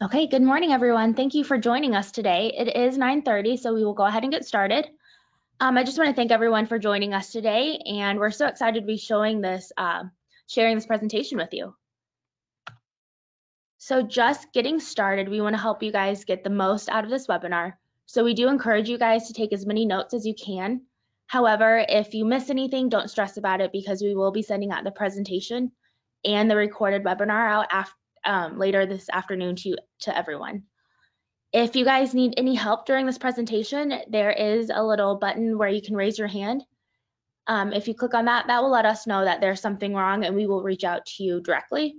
Okay, good morning, everyone. Thank you for joining us today. It is 9:30, so we will go ahead and get started. Um, I just want to thank everyone for joining us today, and we're so excited to be showing this, uh, sharing this presentation with you. So just getting started, we want to help you guys get the most out of this webinar. So we do encourage you guys to take as many notes as you can. However, if you miss anything, don't stress about it because we will be sending out the presentation and the recorded webinar out after um, later this afternoon to, to everyone. If you guys need any help during this presentation, there is a little button where you can raise your hand. Um, if you click on that, that will let us know that there's something wrong and we will reach out to you directly.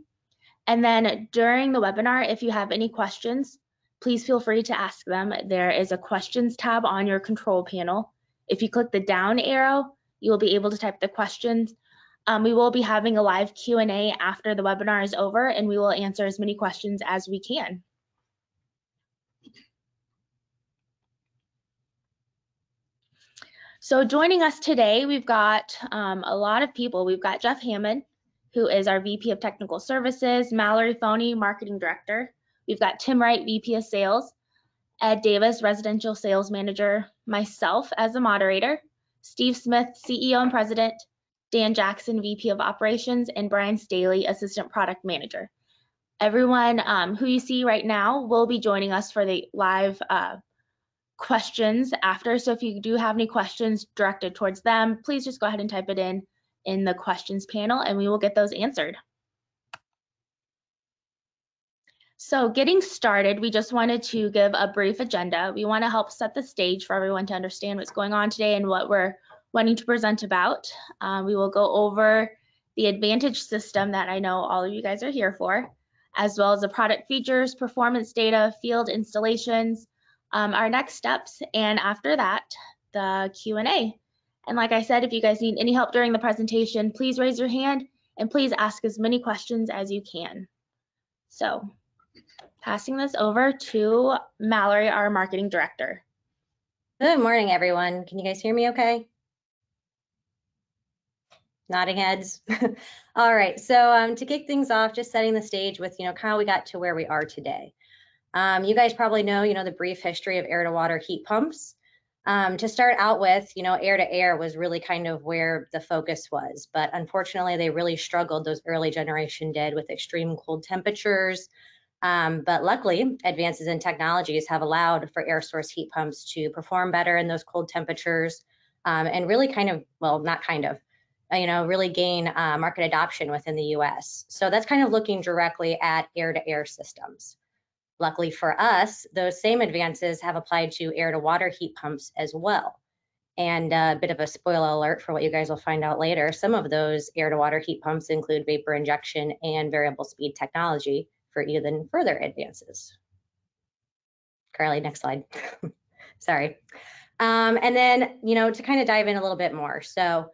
And then during the webinar, if you have any questions, please feel free to ask them. There is a questions tab on your control panel. If you click the down arrow, you will be able to type the questions um, we will be having a live Q&A after the webinar is over and we will answer as many questions as we can. So joining us today, we've got um, a lot of people. We've got Jeff Hammond, who is our VP of Technical Services, Mallory Phoney, Marketing Director. We've got Tim Wright, VP of Sales, Ed Davis, Residential Sales Manager, myself as a moderator, Steve Smith, CEO and President, Dan Jackson, VP of Operations, and Brian Staley, Assistant Product Manager. Everyone um, who you see right now will be joining us for the live uh, questions after. So if you do have any questions directed towards them, please just go ahead and type it in in the questions panel and we will get those answered. So getting started, we just wanted to give a brief agenda. We want to help set the stage for everyone to understand what's going on today and what we're wanting to present about. Um, we will go over the Advantage system that I know all of you guys are here for, as well as the product features, performance data, field installations, um, our next steps, and after that, the Q&A. And like I said, if you guys need any help during the presentation, please raise your hand and please ask as many questions as you can. So passing this over to Mallory, our marketing director. Good morning, everyone. Can you guys hear me okay? Nodding heads. All right, so um, to kick things off, just setting the stage with, you know, how we got to where we are today. Um, you guys probably know, you know, the brief history of air to water heat pumps. Um, to start out with, you know, air to air was really kind of where the focus was, but unfortunately they really struggled, those early generation did with extreme cold temperatures. Um, but luckily, advances in technologies have allowed for air source heat pumps to perform better in those cold temperatures um, and really kind of, well, not kind of, you know, really gain uh, market adoption within the US. So that's kind of looking directly at air-to-air systems. Luckily for us, those same advances have applied to air-to-water heat pumps as well. And a bit of a spoiler alert for what you guys will find out later, some of those air-to-water heat pumps include vapor injection and variable speed technology for even further advances. Carly, next slide. Sorry. Um, and then, you know, to kind of dive in a little bit more. So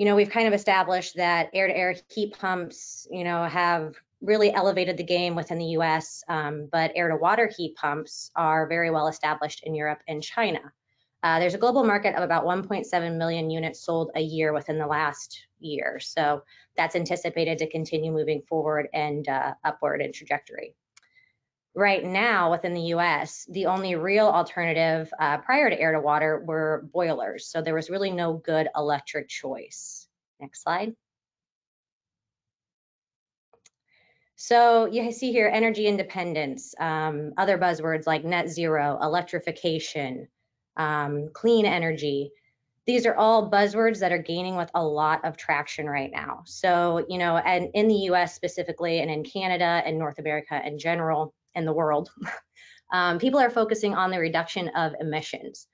you know, we've kind of established that air-to-air heat pumps, you know, have really elevated the game within the US, um, but air-to-water heat pumps are very well established in Europe and China. Uh, there's a global market of about 1.7 million units sold a year within the last year. So that's anticipated to continue moving forward and uh, upward in trajectory. Right now, within the US, the only real alternative uh, prior to air to water were boilers. So there was really no good electric choice. Next slide. So you see here energy independence, um, other buzzwords like net zero, electrification, um, clean energy. These are all buzzwords that are gaining with a lot of traction right now. So, you know, and in the US specifically and in Canada and North America in general, in the world, um, people are focusing on the reduction of emissions.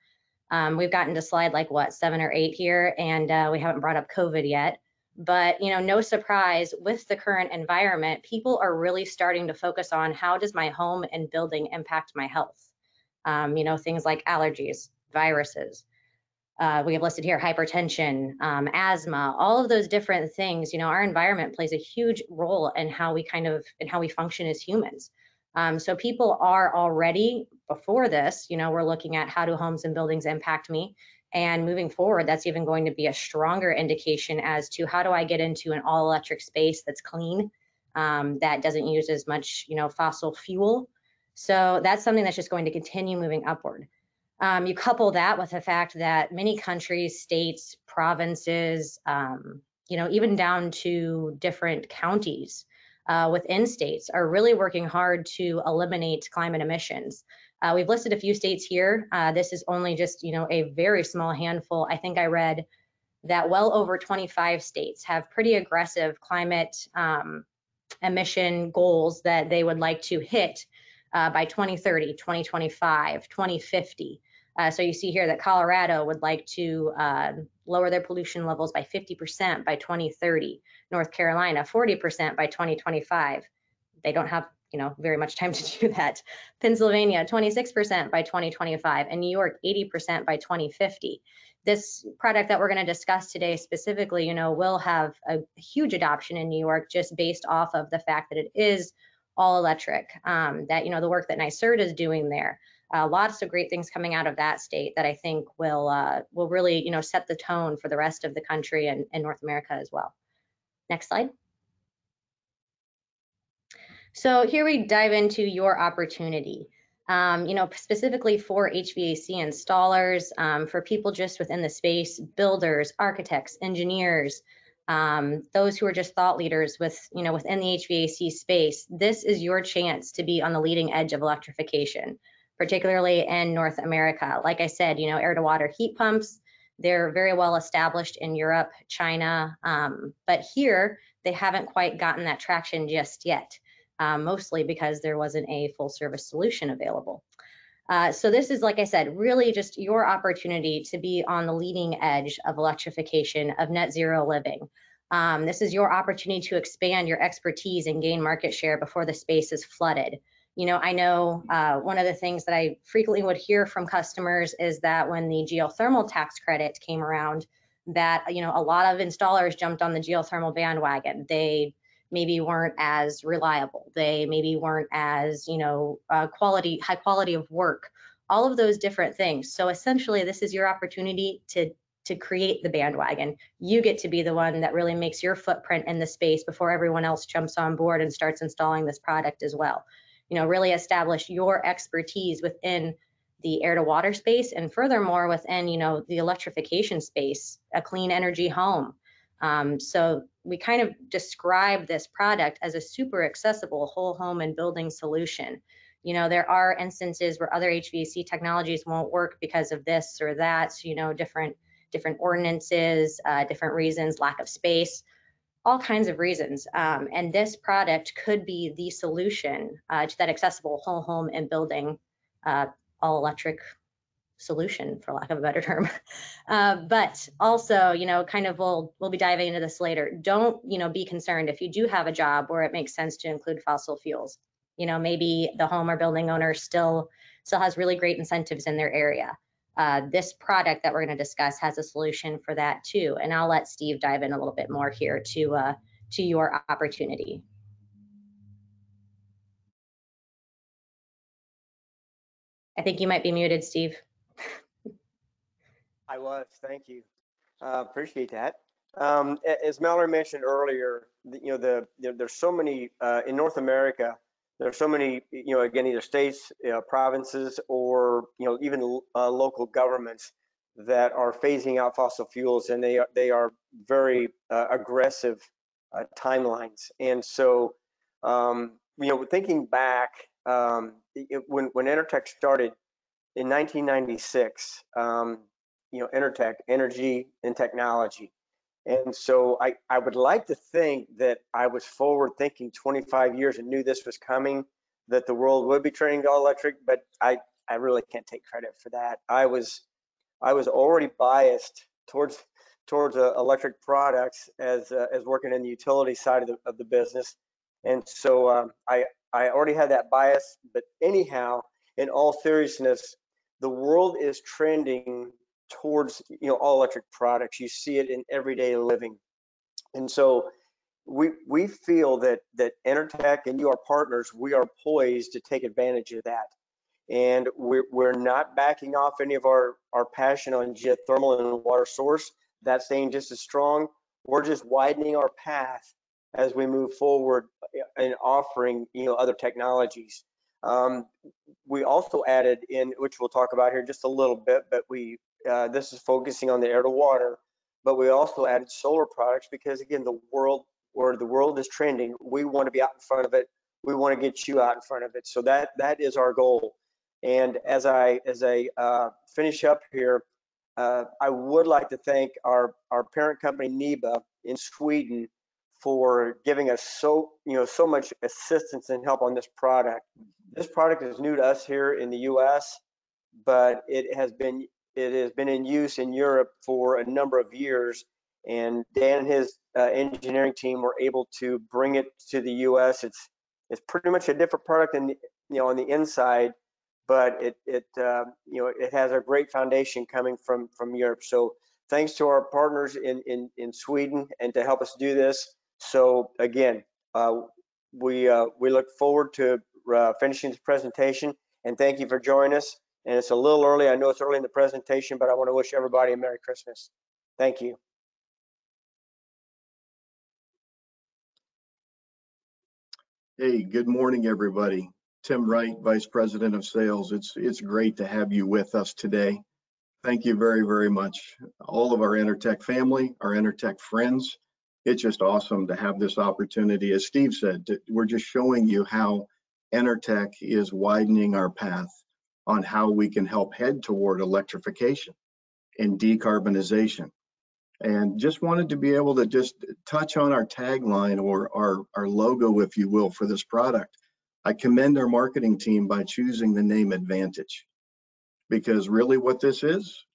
Um, we've gotten to slide like what seven or eight here, and uh, we haven't brought up COVID yet. But you know, no surprise with the current environment, people are really starting to focus on how does my home and building impact my health. Um, you know, things like allergies, viruses. Uh, we have listed here hypertension, um, asthma, all of those different things. You know, our environment plays a huge role in how we kind of in how we function as humans. Um, so people are already before this, you know, we're looking at how do homes and buildings impact me. And moving forward, that's even going to be a stronger indication as to how do I get into an all electric space that's clean, um, that doesn't use as much, you know, fossil fuel, So that's something that's just going to continue moving upward. Um, you couple that with the fact that many countries, states, provinces, um, you know, even down to different counties uh, within states are really working hard to eliminate climate emissions. Uh, we've listed a few states here. Uh, this is only just, you know, a very small handful. I think I read that well over 25 states have pretty aggressive climate um, emission goals that they would like to hit uh, by 2030, 2025, 2050. Uh, so you see here that Colorado would like to uh, lower their pollution levels by 50% by 2030. North Carolina, 40% by 2025. They don't have you know very much time to do that. Pennsylvania, 26% by 2025, and New York, 80% by 2050. This product that we're going to discuss today specifically, you know, will have a huge adoption in New York just based off of the fact that it is all electric. Um, that you know the work that NYSERDA is doing there. Uh, lots of great things coming out of that state that I think will uh, will really you know set the tone for the rest of the country and, and North America as well. Next slide. So here we dive into your opportunity. Um, you know, specifically for HVAC installers, um, for people just within the space, builders, architects, engineers, um, those who are just thought leaders with, you know, within the HVAC space, this is your chance to be on the leading edge of electrification, particularly in North America. Like I said, you know, air to water heat pumps, they're very well established in Europe, China, um, but here they haven't quite gotten that traction just yet, um, mostly because there wasn't a full service solution available. Uh, so this is, like I said, really just your opportunity to be on the leading edge of electrification of net zero living. Um, this is your opportunity to expand your expertise and gain market share before the space is flooded you know, I know uh, one of the things that I frequently would hear from customers is that when the geothermal tax credit came around, that you know a lot of installers jumped on the geothermal bandwagon. They maybe weren't as reliable. They maybe weren't as you know uh, quality, high quality of work. All of those different things. So essentially, this is your opportunity to to create the bandwagon. You get to be the one that really makes your footprint in the space before everyone else jumps on board and starts installing this product as well you know, really establish your expertise within the air to water space and furthermore within, you know, the electrification space, a clean energy home. Um, so we kind of describe this product as a super accessible whole home and building solution. You know, there are instances where other HVAC technologies won't work because of this or that, so, you know, different different ordinances, uh, different reasons, lack of space all kinds of reasons. Um, and this product could be the solution uh, to that accessible whole home and building uh, all electric solution for lack of a better term. Uh, but also you know kind of we'll we'll be diving into this later. Don't you know be concerned if you do have a job where it makes sense to include fossil fuels. You know maybe the home or building owner still still has really great incentives in their area uh, this product that we're going to discuss has a solution for that too. And I'll let Steve dive in a little bit more here to, uh, to your opportunity. I think you might be muted, Steve. I was, thank you. Uh, appreciate that. Um, as Mallory mentioned earlier, you know, the, the there's so many uh, in North America, there are so many, you know, again, either states, know, provinces, or you know, even uh, local governments that are phasing out fossil fuels, and they are they are very uh, aggressive uh, timelines. And so, um, you know, thinking back, um, it, when when Enertech started in 1996, um, you know, Enertech, energy and technology, and so I, I would like to think that I was forward thinking 25 years and knew this was coming, that the world would be turning to all electric, but I, I really can't take credit for that. I was I was already biased towards towards uh, electric products as uh, as working in the utility side of the, of the business. And so um, I I already had that bias, but anyhow, in all seriousness, the world is trending towards you know all electric products. You see it in everyday living, and so we we feel that that Enertech and you are partners. We are poised to take advantage of that, and we're we're not backing off any of our our passion on geothermal and water source. That's staying just as strong. We're just widening our path as we move forward and offering you know other technologies. Um, we also added in, which we'll talk about here just a little bit, but we uh, this is focusing on the air to water, but we also added solar products because again, the world where the world is trending, we want to be out in front of it. We want to get you out in front of it. So that that is our goal. And as I as I uh, finish up here, uh, I would like to thank our our parent company NIBE in Sweden for giving us so you know so much assistance and help on this product. This product is new to us here in the U.S., but it has been it has been in use in Europe for a number of years. And Dan and his uh, engineering team were able to bring it to the U.S. It's it's pretty much a different product than you know on the inside, but it it uh, you know it has a great foundation coming from from Europe. So thanks to our partners in in in Sweden and to help us do this. So again, uh, we uh, we look forward to uh, finishing this presentation and thank you for joining us. And it's a little early. I know it's early in the presentation, but I want to wish everybody a Merry Christmas. Thank you. Hey, good morning, everybody. Tim Wright, Vice President of Sales. It's it's great to have you with us today. Thank you very, very much. All of our Enertech family, our Enertech friends. It's just awesome to have this opportunity. As Steve said, we're just showing you how Enertech is widening our path on how we can help head toward electrification and decarbonization. And just wanted to be able to just touch on our tagline or our, our logo, if you will, for this product. I commend our marketing team by choosing the name Advantage because really what this is,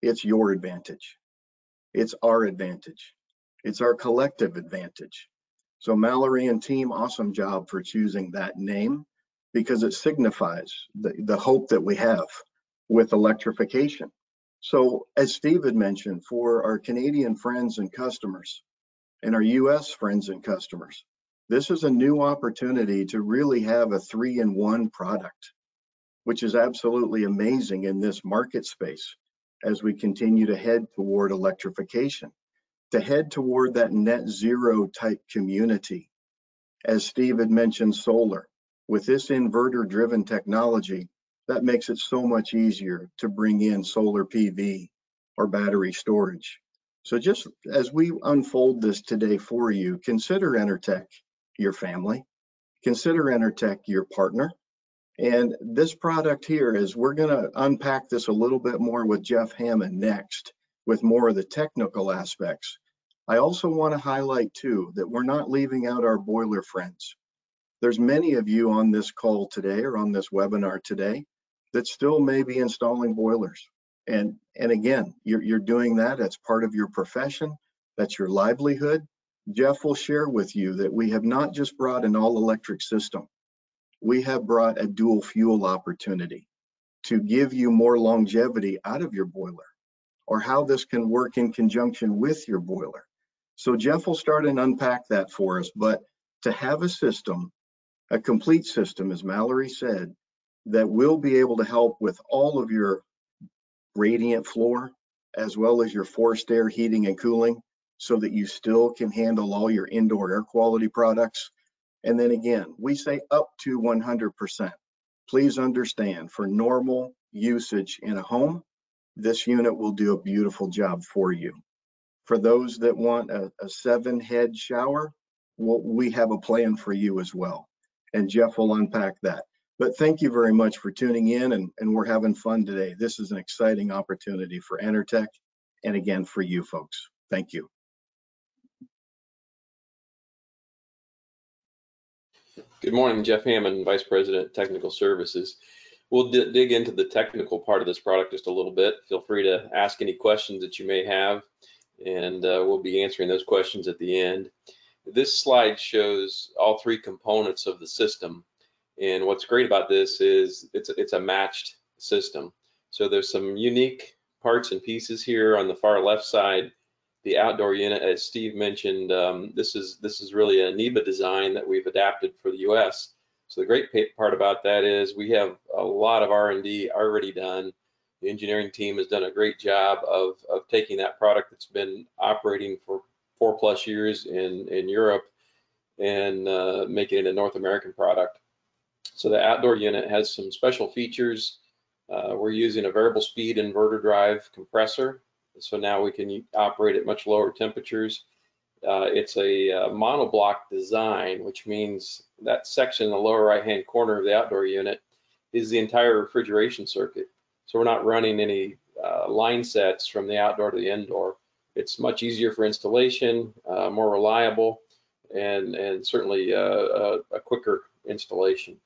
it's your advantage. It's our advantage. It's our collective advantage. So Mallory and team, awesome job for choosing that name because it signifies the, the hope that we have with electrification. So as Steve had mentioned, for our Canadian friends and customers and our US friends and customers, this is a new opportunity to really have a three-in-one product, which is absolutely amazing in this market space as we continue to head toward electrification, to head toward that net zero type community. As Steve had mentioned, solar. With this inverter driven technology, that makes it so much easier to bring in solar PV or battery storage. So just as we unfold this today for you, consider Enertech your family, consider Enertech your partner. And this product here is we're going to unpack this a little bit more with Jeff Hammond next with more of the technical aspects. I also want to highlight too that we're not leaving out our boiler friends. There's many of you on this call today or on this webinar today that still may be installing boilers. And, and again, you're, you're doing that, that's part of your profession, that's your livelihood. Jeff will share with you that we have not just brought an all electric system, we have brought a dual fuel opportunity to give you more longevity out of your boiler or how this can work in conjunction with your boiler. So Jeff will start and unpack that for us, but to have a system, a complete system, as Mallory said, that will be able to help with all of your radiant floor as well as your forced air heating and cooling so that you still can handle all your indoor air quality products. And then again, we say up to 100%. Please understand for normal usage in a home, this unit will do a beautiful job for you. For those that want a, a seven head shower, well, we have a plan for you as well. And Jeff will unpack that. But thank you very much for tuning in and, and we're having fun today. This is an exciting opportunity for Enertech and again for you folks. Thank you. Good morning, Jeff Hammond, Vice President, Technical Services. We'll dig into the technical part of this product just a little bit. Feel free to ask any questions that you may have, and uh, we'll be answering those questions at the end. This slide shows all three components of the system. And what's great about this is it's, it's a matched system. So there's some unique parts and pieces here on the far left side. The outdoor unit, as Steve mentioned, um, this is this is really a NIBE design that we've adapted for the U.S. So the great part about that is we have a lot of R&D already done. The engineering team has done a great job of, of taking that product that's been operating for four plus years in, in Europe and uh, making it a North American product. So the outdoor unit has some special features. Uh, we're using a variable speed inverter drive compressor. So now we can operate at much lower temperatures. Uh, it's a uh, monoblock design, which means that section in the lower right-hand corner of the outdoor unit is the entire refrigeration circuit. So we're not running any uh, line sets from the outdoor to the indoor. It's much easier for installation, uh, more reliable, and, and certainly uh, a, a, quicker installation.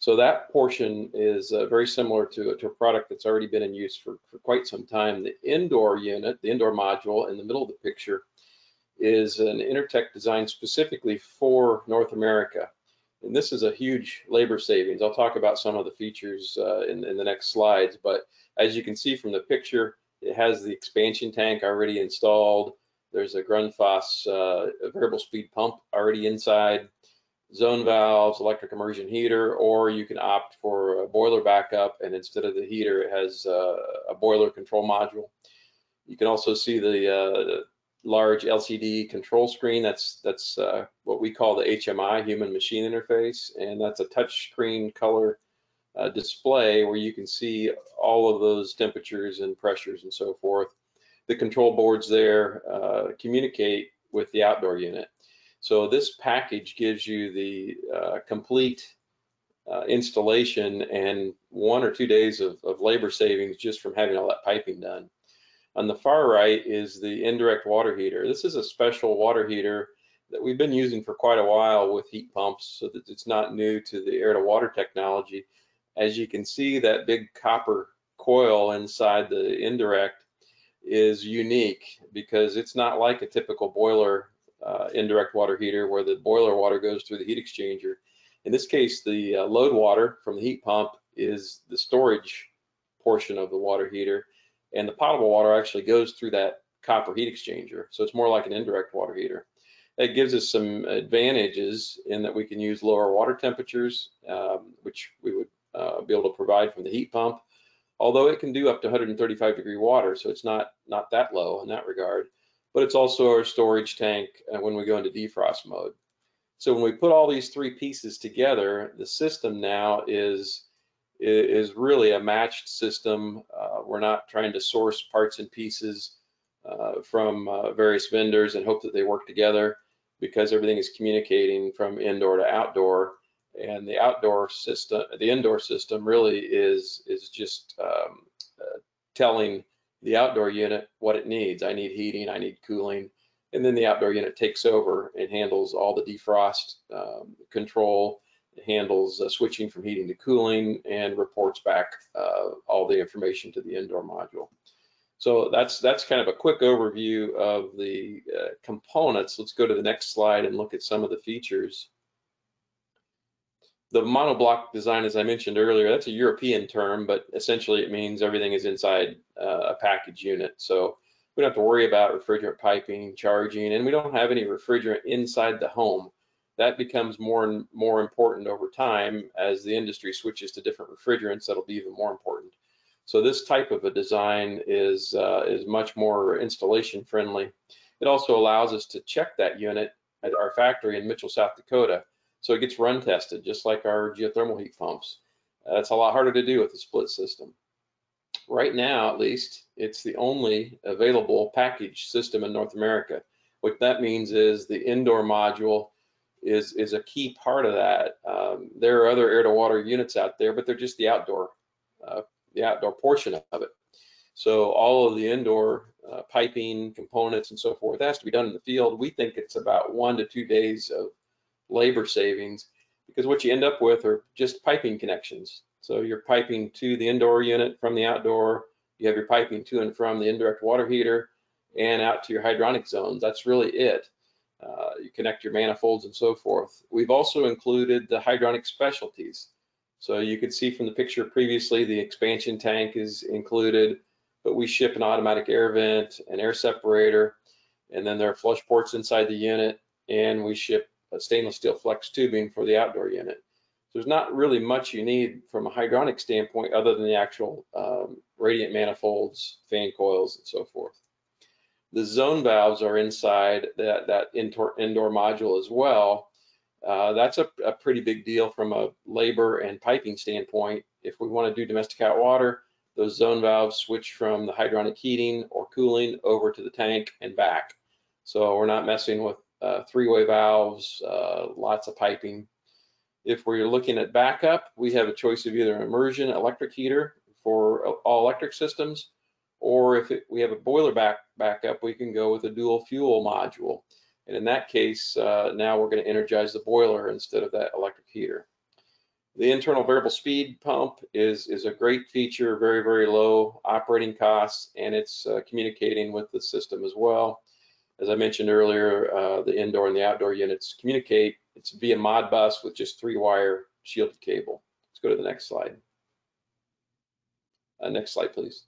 So that portion is uh, very similar to, to a product that's already been in use for, for quite some time. The indoor unit, the indoor module in the middle of the picture, is an Enertech designed specifically for North America. And this is a huge labor savings. I'll talk about some of the features uh, in, in the next slides, but as you can see from the picture, it has the expansion tank already installed. There's a Grundfos uh, variable speed pump already inside, zone valves, electric immersion heater, or you can opt for a boiler backup and instead of the heater, it has uh, a boiler control module. You can also see the uh, large LCD control screen. That's that's uh, what we call the HMI, human machine interface, and that's a touch screen color uh, display where you can see all of those temperatures and pressures and so forth. The control boards there uh, communicate with the outdoor unit. So this package gives you the uh, complete uh, installation and one or two days of, of labor savings just from having all that piping done. On the far right is the indirect water heater. This is a special water heater that we've been using for quite a while with heat pumps so that it's not new to the air to water technology. As you can see, that big copper coil inside the indirect is unique because it's not like a typical boiler uh, indirect water heater where the boiler water goes through the heat exchanger. In this case, the uh, load water from the heat pump is the storage portion of the water heater, and the potable water actually goes through that copper heat exchanger. So it's more like an indirect water heater. That gives us some advantages in that we can use lower water temperatures, um, which we would uh, be able to provide from the heat pump, although it can do up to 135 degree water, so it's not, not that low in that regard. But it's also our storage tank uh, when we go into defrost mode. So when we put all these three pieces together, the system now is is really a matched system. Uh, we're not trying to source parts and pieces uh, from uh, various vendors and hope that they work together because everything is communicating from indoor to outdoor. And the outdoor system, the indoor system really is is just um, uh, telling the outdoor unit what it needs. I need heating, I need cooling, and then the outdoor unit takes over and handles all the defrost um, control handles uh, switching from heating to cooling and reports back uh, all the information to the indoor module. So that's that's kind of a quick overview of the uh, components. Let's go to the next slide and look at some of the features. The monoblock design, as I mentioned earlier, that's a European term, but essentially it means everything is inside uh, a package unit. So we don't have to worry about refrigerant piping, charging, and we don't have any refrigerant inside the home that becomes more and more important over time as the industry switches to different refrigerants. That'll be even more important. So this type of a design is uh, is much more installation friendly. It also allows us to check that unit at our factory in Mitchell, South Dakota. So it gets run tested just like our geothermal heat pumps. That's a lot harder to do with a split system. Right now, at least, it's the only available package system in North America. What that means is the indoor module is is a key part of that. Um, there are other air to water units out there, but they're just the outdoor uh, the outdoor portion of it. So all of the indoor uh, piping components and so forth has to be done in the field. We think it's about one to two days of labor savings because what you end up with are just piping connections. So you're piping to the indoor unit from the outdoor. You have your piping to and from the indirect water heater and out to your hydronic zones. That's really it. Uh, you connect your manifolds and so forth. We've also included the hydronic specialties. So you could see from the picture previously, the expansion tank is included, but we ship an automatic air vent, an air separator, and then there are flush ports inside the unit, and we ship a stainless steel flex tubing for the outdoor unit. So there's not really much you need from a hydronic standpoint other than the actual um, radiant manifolds, fan coils, and so forth. The zone valves are inside that, that indoor, indoor module as well. Uh, that's a, a pretty big deal from a labor and piping standpoint. If we want to do domestic hot water, those zone valves switch from the hydronic heating or cooling over to the tank and back. So we're not messing with uh, three-way valves, uh, lots of piping. If we're looking at backup, we have a choice of either an immersion electric heater for all electric systems, or if it, we have a boiler back backup, we can go with a dual fuel module. And in that case, uh, now we're going to energize the boiler instead of that electric heater. The internal variable speed pump is, is a great feature, very, very low operating costs, and it's uh, communicating with the system as well. As I mentioned earlier, uh, the indoor and the outdoor units communicate. It's via Modbus with just three wire shielded cable. Let's go to the next slide. Uh, next slide, please.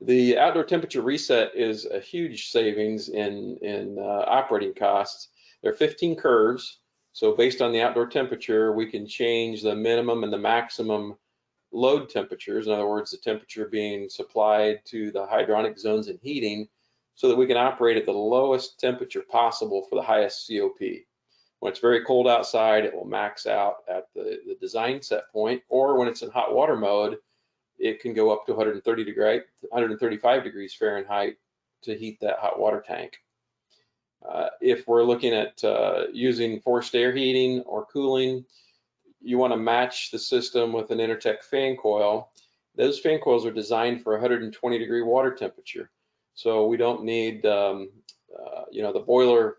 The outdoor temperature reset is a huge savings in, in uh, operating costs. There are 15 curves. So based on the outdoor temperature, we can change the minimum and the maximum load temperatures. In other words, the temperature being supplied to the hydronic zones and heating so that we can operate at the lowest temperature possible for the highest COP. When it's very cold outside, it will max out at the, the design set point, or when it's in hot water mode, it can go up to 130 degree, 135 degrees Fahrenheit to heat that hot water tank. Uh, if we're looking at uh, using forced air heating or cooling, you want to match the system with an Enertech fan coil. Those fan coils are designed for 120 degree water temperature. So we don't need, um, uh, you know, the boiler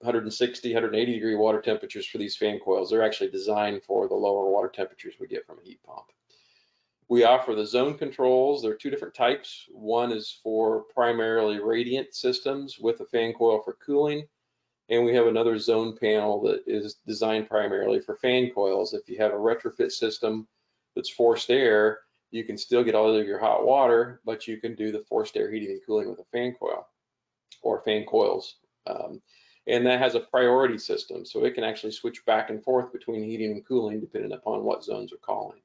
160, 180 degree water temperatures for these fan coils. They're actually designed for the lower water temperatures we get from a heat pump. We offer the zone controls. There are two different types. One is for primarily radiant systems with a fan coil for cooling. And we have another zone panel that is designed primarily for fan coils. If you have a retrofit system that's forced air, you can still get all of your hot water, but you can do the forced air heating and cooling with a fan coil or fan coils. Um, and that has a priority system, so it can actually switch back and forth between heating and cooling depending upon what zones are calling.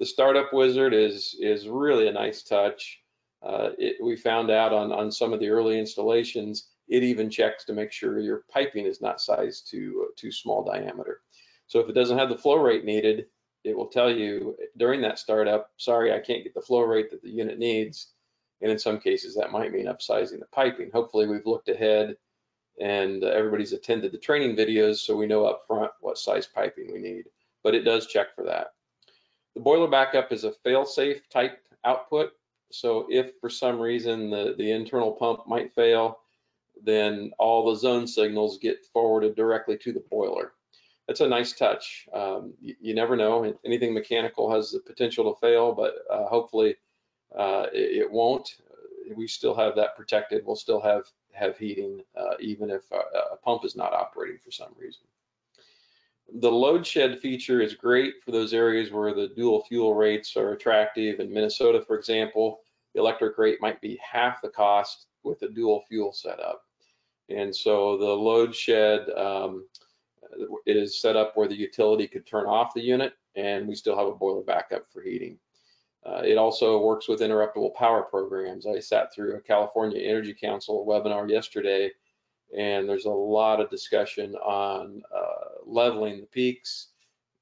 The startup wizard is is really a nice touch. Uh, it, we found out on, on some of the early installations, it even checks to make sure your piping is not sized to uh, too small diameter. So if it doesn't have the flow rate needed, it will tell you during that startup, sorry, I can't get the flow rate that the unit needs. And in some cases, that might mean upsizing the piping. Hopefully, we've looked ahead and everybody's attended the training videos so we know up front what size piping we need. But it does check for that. The boiler backup is a fail-safe type output. So if for some reason the, the internal pump might fail, then all the zone signals get forwarded directly to the boiler. That's a nice touch. Um, you, you, never know. Anything mechanical has the potential to fail, but uh, hopefully uh, it, it, won't. We still have that protected. We'll still have have heating uh, even if a, a pump is not operating for some reason. The load shed feature is great for those areas where the dual fuel rates are attractive. In Minnesota, for example, the electric rate might be half the cost with a dual fuel setup. And so the load shed um, is set up where the utility could turn off the unit and we still have a boiler backup for heating. Uh, it also works with interruptible power programs. I sat through a California Energy Council webinar yesterday and there's a lot of discussion on uh, leveling the peaks,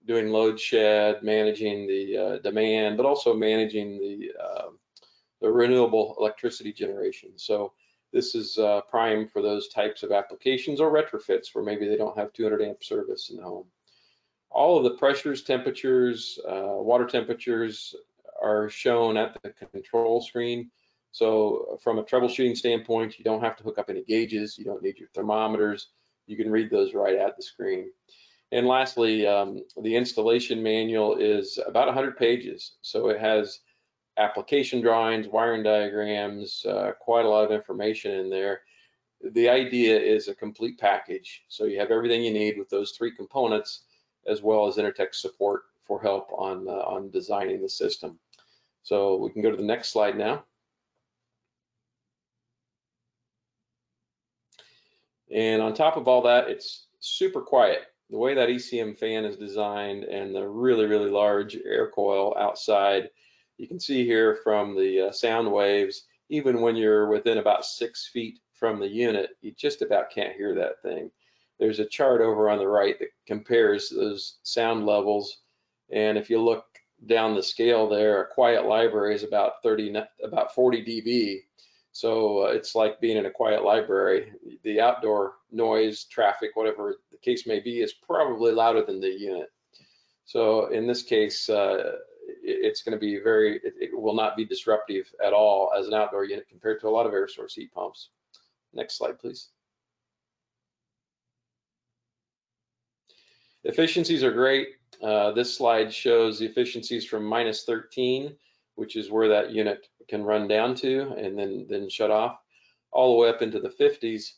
doing load shed, managing the uh, demand, but also managing the, uh, the renewable electricity generation. So this is uh, prime for those types of applications or retrofits where maybe they don't have 200 amp service in the home. All of the pressures, temperatures, uh, water temperatures are shown at the control screen. So from a troubleshooting standpoint, you don't have to hook up any gauges. You don't need your thermometers. You can read those right at the screen. And lastly, um, the installation manual is about 100 pages. So it has application drawings, wiring diagrams, uh, quite a lot of information in there. The idea is a complete package. So you have everything you need with those three components, as well as Enertech support for help on, uh, on designing the system. So we can go to the next slide now. And on top of all that, it's super quiet. The way that ECM fan is designed and the really, really large air coil outside, you can see here from the uh, sound waves, even when you're within about six feet from the unit, you just about can't hear that thing. there's a chart over on the right that compares those sound levels. And if you look down the scale there, a quiet library is about 30, about 40 dB. So uh, it's like being in a quiet library. The outdoor noise, traffic, whatever the case may be, is probably louder than the unit. So in this case, uh, it's going to be very, it, it, will not be disruptive at all as an outdoor unit compared to a lot of air source heat pumps. Next slide, please. Efficiencies are great. Uh, this slide shows the efficiencies from minus 13, which is where that unit can run down to and then, then shut off, all the way up into the 50s.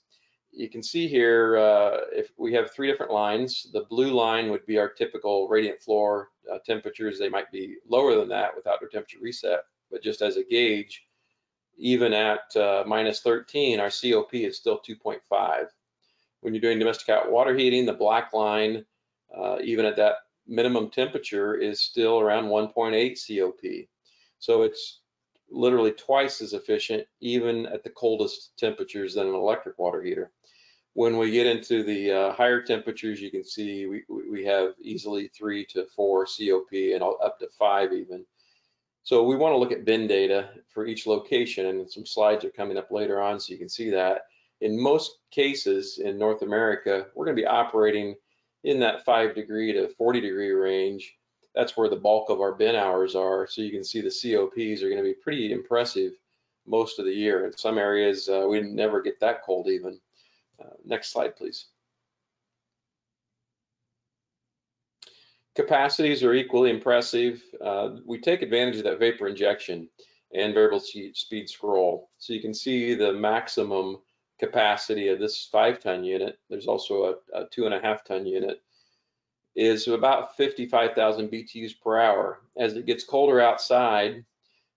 You can see here, uh, if we have three different lines, the blue line would be our typical radiant floor uh, temperatures. They might be lower than that without their temperature reset, but just as a gauge, even at uh, minus 13, our COP is still 2.5. When you're doing domestic hot water heating, the black line, uh, even at that minimum temperature, is still around 1.8 COP. So it's literally twice as efficient, even at the coldest temperatures than an electric water heater. When we get into the uh, higher temperatures, you can see we, we have easily three to four COP and up to five even. So we want to look at bin data for each location and some slides are coming up later on so you can see that. In most cases in North America, we're going to be operating in that 5 degree to 40 degree range. That's where the bulk of our bin hours are. So you can see the COPs are going to be pretty impressive most of the year. In some areas, uh, we never get that cold even. Uh, next slide, please. Capacities are equally impressive. Uh, we take advantage of that vapor injection and variable speed scroll. So you can see the maximum capacity of this five ton unit. There's also a, a two and a half ton unit is about 55,000 BTUs per hour. As it gets colder outside,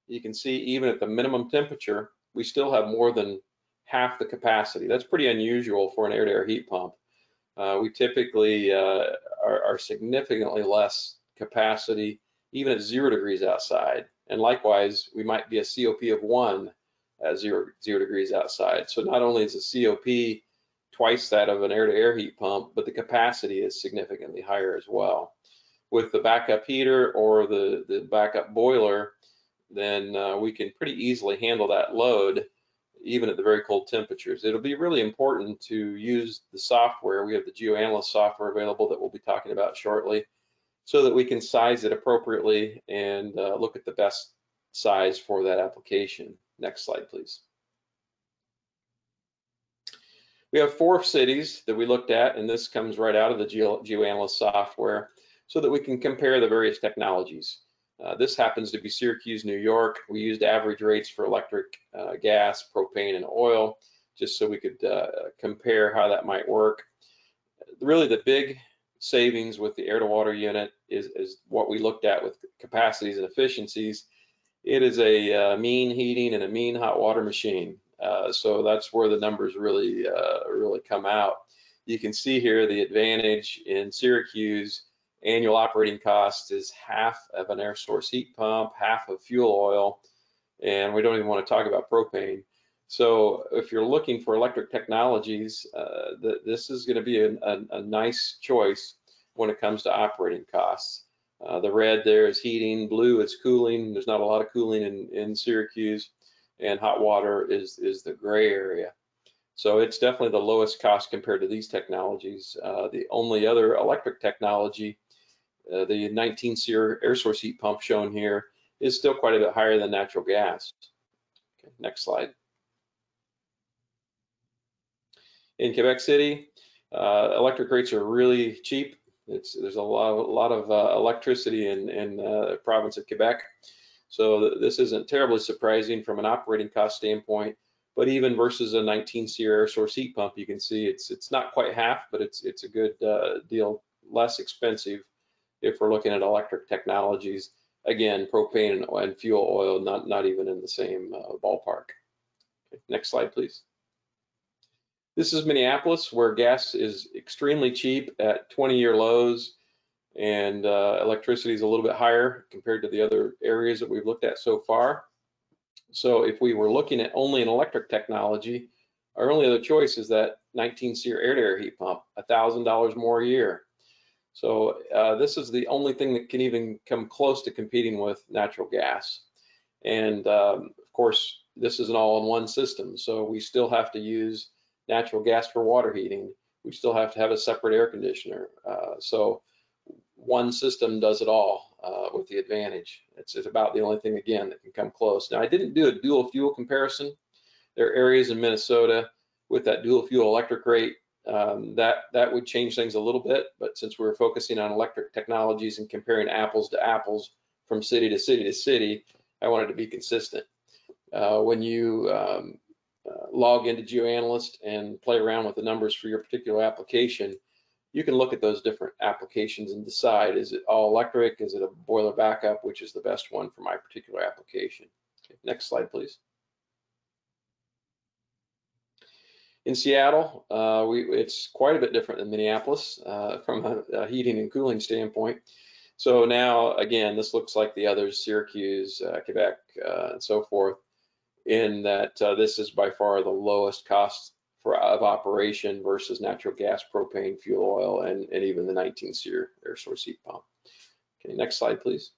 you can see even at the minimum temperature, we still have more than half the capacity. That's pretty unusual for an air-to-air -air heat pump. Uh, we typically uh, are, are, significantly less capacity, even at zero degrees outside. And likewise, we might be a COP of one at zero, zero degrees outside. So not only is the COP twice that of an air-to-air -air heat pump, but the capacity is significantly higher as well. With the backup heater or the, the backup boiler, then uh, we can pretty easily handle that load even at the very cold temperatures. It'll be really important to use the software. We have the GeoAnalyst software available that we'll be talking about shortly so that we can size it appropriately and uh, look at the best size for that application. Next slide, please. We have four cities that we looked at, and this comes right out of the Geo GeoAnalyst software so that we can compare the various technologies. Uh, this happens to be Syracuse, New York. We used average rates for electric, uh, gas, propane, and oil, just so we could uh, compare how that might work. Really, the big savings with the air-to-water unit is, is, what we looked at with capacities and efficiencies. It is a uh, mean heating and a mean hot water machine. Uh, so that's where the numbers really, really come out. You can see here the advantage in Syracuse annual operating cost is half of an air source heat pump, half of fuel oil, and we don't even want to talk about propane. So if you're looking for electric technologies, uh, this is going to be a, a, a, nice choice when it comes to operating costs. Uh, the red there is heating, blue is cooling. There's not a lot of cooling in, in Syracuse, and hot water is, is the gray area. So it's definitely the lowest cost compared to these technologies. Uh, the only other electric technology uh, the 19 SEER air source heat pump shown here is still quite a bit higher than natural gas. Okay, next slide. In Quebec City, uh, electric rates are really cheap. It's, there's a lot, a lot of uh, electricity in, in uh, the province of Quebec. So this isn't terribly surprising from an operating cost standpoint, but even versus a 19 SEER air source heat pump, you can see it's it's not quite half, but it's it's a good uh, deal less expensive if we're looking at electric technologies. Again, propane and, and fuel oil, not, not even in the same uh, ballpark. Okay, next slide, please. This is Minneapolis, where gas is extremely cheap at 20-year lows, and uh, electricity is a little bit higher compared to the other areas that we've looked at so far. So if we were looking at only an electric technology, Our only other choice is that 19 SEER air-to-air heat pump, $1,000 more a year. So uh, this is the only thing that can even come close to competing with natural gas. And um, of course, this is an all-in-one system, so we still have to use natural gas for water heating. We still have to have a separate air conditioner. Uh, so one system does it all uh, with the advantage. It's, it's about the only thing, again, that can come close. Now, I didn't do a dual fuel comparison. There are areas in Minnesota with that dual fuel electric rate um, that that would change things a little bit. But since we're focusing on electric technologies and comparing apples to apples from city to city to city, I wanted to be consistent. Uh, when you um, uh, log into GeoAnalyst and play around with the numbers for your particular application, you can look at those different applications and decide, is it all electric? Is it a boiler backup? Which is the best one for my particular application? Okay, next slide, please. In Seattle, uh, we, it's quite a bit different than Minneapolis uh, from a, a, heating and cooling standpoint. So now, again, this looks like the others, Syracuse, uh, Quebec, uh, and so forth, in that uh, this is by far the lowest cost for, of operation versus natural gas, propane, fuel oil, and, and even the 19 SEER air source heat pump. Okay, next slide, please.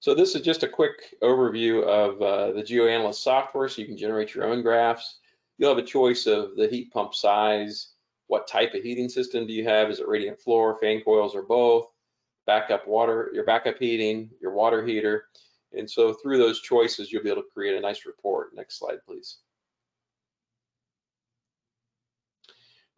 So this is just a quick overview of uh, the GeoAnalyst software, so you can generate your own graphs. You'll have a choice of the heat pump size, what type of heating system do you have? Is it radiant floor, fan coils, or both? Backup water, your backup heating, your water heater. And so through those choices, you'll be able to create a nice report. Next slide, please.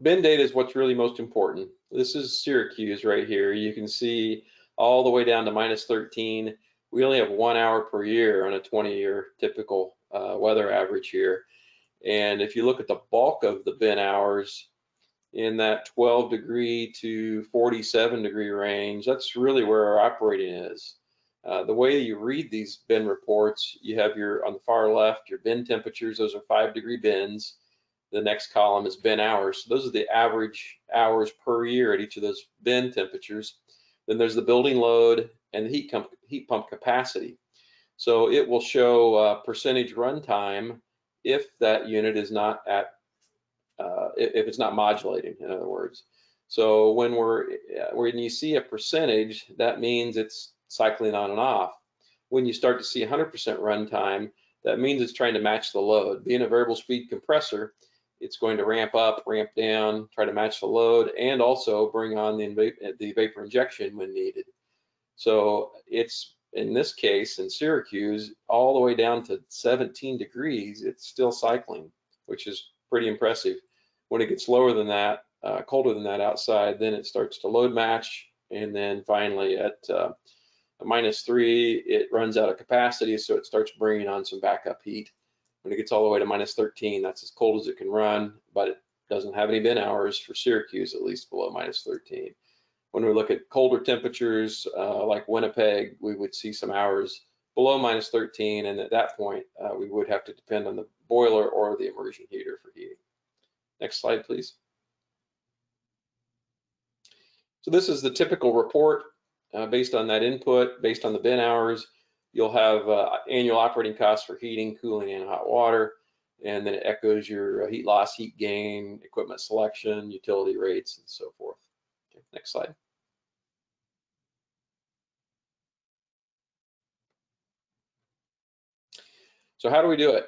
Bin data is what's really most important. This is Syracuse right here. You can see all the way down to minus 13 we only have one hour per year on a 20 year typical uh, weather average here. And if you look at the bulk of the bin hours in that 12 degree to 47 degree range, that's really where our operating is. Uh, the way you read these bin reports, you have your, on the far left, your bin temperatures, those are five degree bins. The next column is bin hours. So those are the average hours per year at each of those bin temperatures. Then there's the building load and the heat, heat pump capacity. So it will show uh, percentage runtime if that unit is not at, uh, if it's not modulating, in other words. So when we're, uh, when you see a percentage, that means it's cycling on and off. When you start to see 100% runtime, that means it's trying to match the load. Being a variable speed compressor, it's going to ramp up, ramp down, try to match the load, and also bring on the, the vapor injection when needed. So it's in this case in Syracuse, all the way down to 17 degrees, it's still cycling, which is pretty impressive. When it gets lower than that, uh, colder than that outside, then it starts to load match. And then finally at uh, minus three, it runs out of capacity, so it starts bringing on some backup heat. When it gets all the way to minus 13, that's as cold as it can run, but it doesn't have any bin hours for Syracuse, at least below minus 13. When we look at colder temperatures uh, like Winnipeg, we would see some hours below minus 13, and at that point, uh, we would have to depend on the boiler or the immersion heater for heating. Next slide, please. So this is the typical report uh, based on that input, based on the bin hours. You'll have uh, annual operating costs for heating, cooling, and hot water, and then it echoes your uh, heat loss, heat gain, equipment selection, utility rates, and so forth. Next slide. So how do we do it?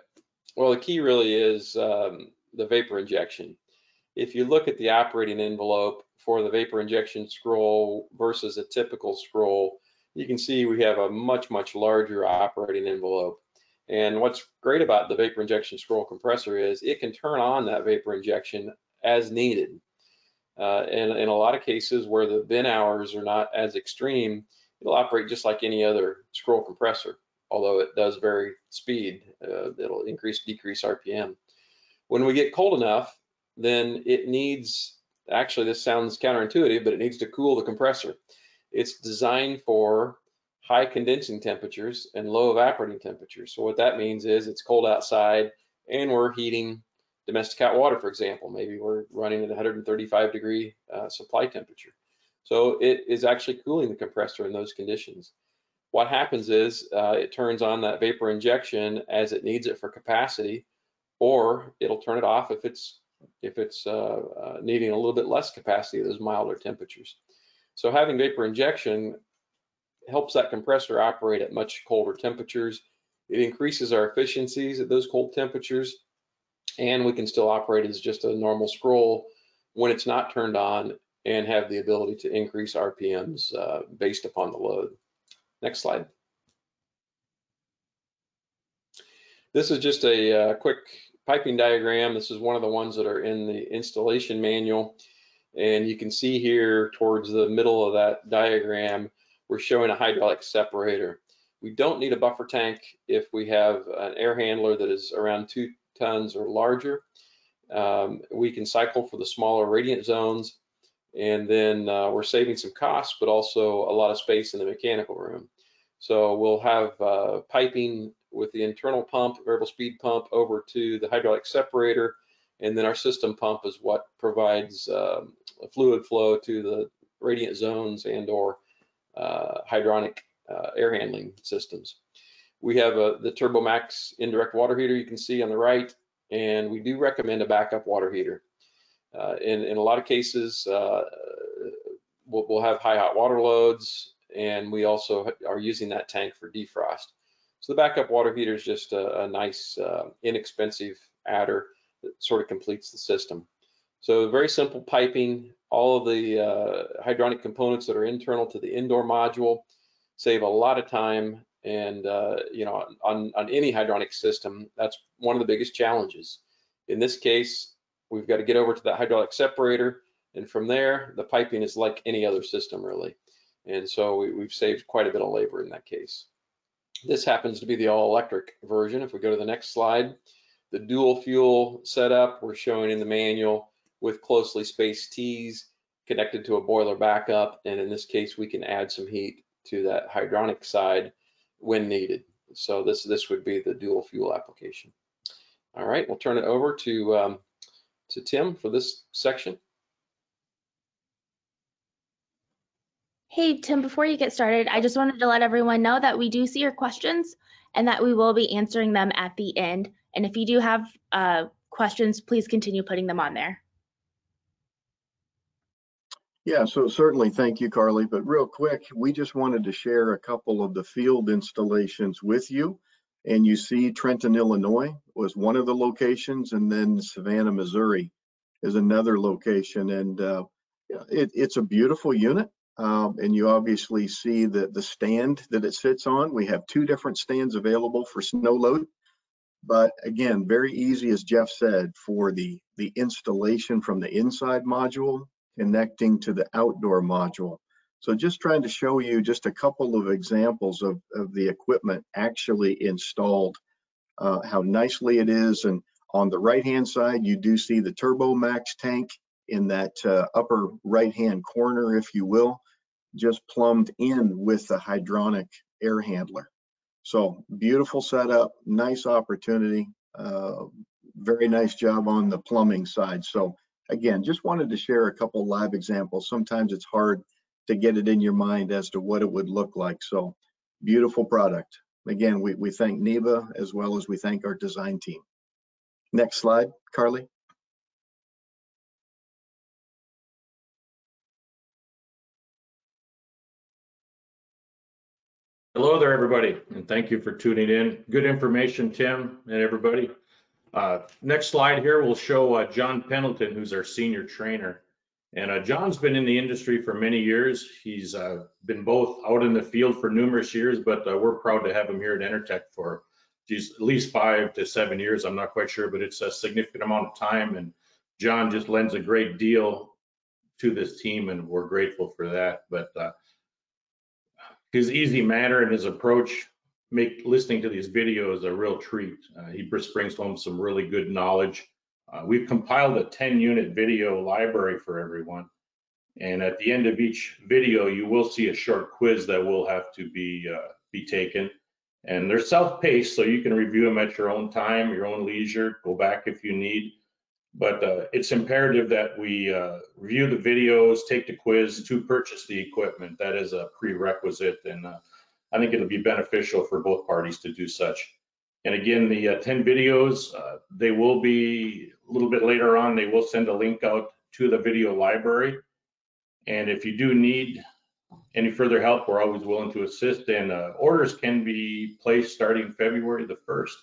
Well, the key really is um, the vapor injection. If you look at the operating envelope for the vapor injection scroll versus a typical scroll, you can see we have a much, much larger operating envelope. And what's great about the vapor injection scroll compressor is it can turn on that vapor injection as needed. Uh, and in a lot of cases where the bin hours are not as extreme, it'll operate just like any other scroll compressor, although it does vary speed. Uh, it'll increase, decrease RPM. When we get cold enough, then it needs, actually this sounds counterintuitive, but it needs to cool the compressor. It's designed for high condensing temperatures and low evaporating temperatures. So what that means is it's cold outside and we're heating domestic hot water, for example. Maybe we're running at 135 degree uh, supply temperature. So it is actually cooling the compressor in those conditions. what happens is uh, it turns on that vapor injection as it needs it for capacity, or it'll turn it off if it's if it's uh, uh, needing a little bit less capacity at those milder temperatures. So having vapor injection helps that compressor operate at much colder temperatures. It increases our efficiencies at those cold temperatures, and we can still operate as just a normal scroll when it's not turned on and have the ability to increase RPMs uh, based upon the load. Next slide. This is just a uh, quick piping diagram. This is one of the ones that are in the installation manual. And you can see here towards the middle of that diagram, we're showing a hydraulic separator. We don't need a buffer tank if we have an air handler that is around two tons or larger. Um, we can cycle for the smaller radiant zones and then uh, we're saving some costs, but also a lot of space in the mechanical room. So we'll have uh, piping with the internal pump, variable speed pump over to the hydraulic separator. And then our system pump is what provides um, fluid flow to the radiant zones and or uh, hydronic uh, air handling systems. We have a, the TurboMax indirect water heater you can see on the right, and we do recommend a backup water heater. Uh, in, in a lot of cases, uh, we'll, we'll have high hot water loads, and we also are using that tank for defrost. So the backup water heater is just a, a nice, uh, inexpensive adder that sort of completes the system. So very simple piping, all of the uh, hydronic components that are internal to the indoor module save a lot of time. And, uh, you know, on, on any hydronic system, that's one of the biggest challenges. In this case, we've got to get over to that hydraulic separator. And from there, the piping is like any other system really. And so we, we've saved quite a bit of labor in that case. This happens to be the all electric version. If we go to the next slide, the dual fuel setup we're showing in the manual with closely spaced T's connected to a boiler backup. And in this case, we can add some heat to that hydronic side when needed. So this, this would be the dual fuel application. All right, we'll turn it over to, um, to Tim for this section. Hey, Tim, before you get started, I just wanted to let everyone know that we do see your questions and that we will be answering them at the end. And if you do have uh, questions, please continue putting them on there. Yeah, so certainly, thank you, Carly. But real quick, we just wanted to share a couple of the field installations with you. And you see Trenton, Illinois was one of the locations, and then Savannah, Missouri is another location. And uh, it, it's a beautiful unit. Um, and you obviously see the, the stand that it sits on. We have two different stands available for snow load. But again, very easy, as Jeff said, for the, the installation from the inside module connecting to the outdoor module. So just trying to show you just a couple of examples of, of the equipment actually installed, uh, how nicely it is. And on the right-hand side, you do see the TurboMax tank in that uh, upper right-hand corner, if you will, just plumbed in with the hydronic air handler. So beautiful setup, nice opportunity, uh, very nice job on the plumbing side. So again, just wanted to share a couple live examples. Sometimes it's hard to get it in your mind as to what it would look like. So beautiful product. Again, we, we thank NIBE as well as we thank our design team. Next slide, Carly. Hello there, everybody, and thank you for tuning in. Good information, Tim and everybody. Uh, next slide here will show uh, John Pendleton, who's our senior trainer. And uh, John's been in the industry for many years. He's uh, been both out in the field for numerous years, but uh, we're proud to have him here at Enertech for geez, at least five to seven years. I'm not quite sure, but it's a significant amount of time. And John just lends a great deal to this team, and we're grateful for that. But uh, his easy manner and his approach make listening to these videos a real treat. Uh, he brings home some really good knowledge. Uh, we've compiled a 10 unit video library for everyone. And at the end of each video, you will see a short quiz that will have to be, uh, be taken. And they're self-paced, so you can review them at your own time, your own leisure, go back if you need. But uh, it's imperative that we uh, review the videos, take the quiz to purchase the equipment. That is a prerequisite. And uh, I think it'll be beneficial for both parties to do such. And again, the uh, 10 videos, uh, they will be a little bit later on, they will send a link out to the video library. And if you do need any further help, we're always willing to assist and uh, orders can be placed starting February the 1st.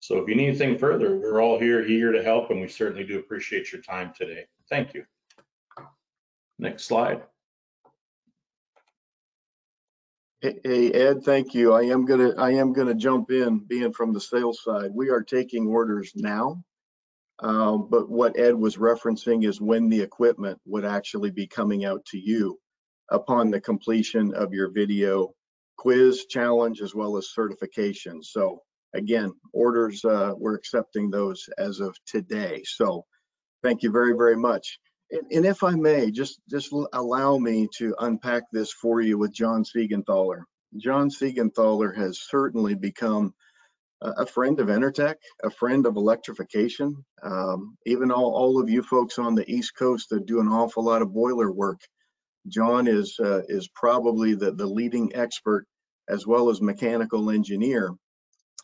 So if you need anything further, we're all here, eager to help, and we certainly do appreciate your time today. Thank you. Next slide. Hey Ed, thank you. I am gonna, I am gonna jump in, being from the sales side. We are taking orders now. Um, But what Ed was referencing is when the equipment would actually be coming out to you upon the completion of your video quiz challenge as well as certification. So again, orders, uh, we're accepting those as of today. So thank you very, very much. And, if I may, just, just allow me to unpack this for you with John Siegenthaler. John Siegenthaler has certainly become a, friend of Enertech, a friend of electrification. Um, even all, all of you folks on the East Coast that do an awful lot of boiler work. John is, uh, is probably the, the leading expert as well as mechanical engineer.